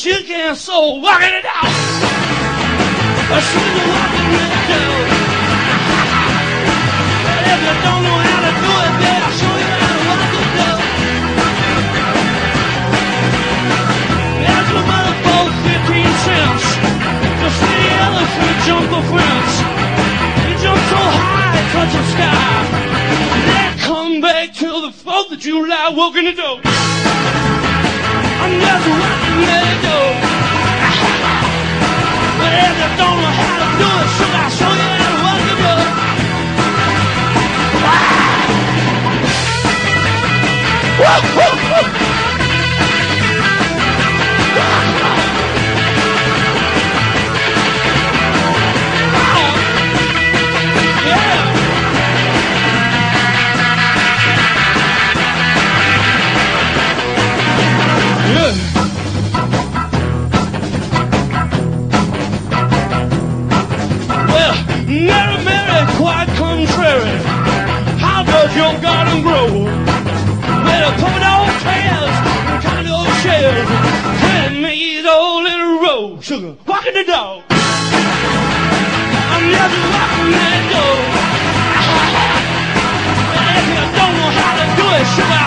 shit can soul walking it out. A shit walking it down. If you don't know how to do it, then I'll show you how to walk it down. There's a money for 15 cents. Just see The elephant jump the fence. He jumped so high, it touched the sky. Then come back till the 4th of July, walking the door. I'm just walking the door. Mary, Mary, quite contrary. How does your garden grow? Sugar, walking the dog. I'm just walking that dog. You don't know how to do it, sugar,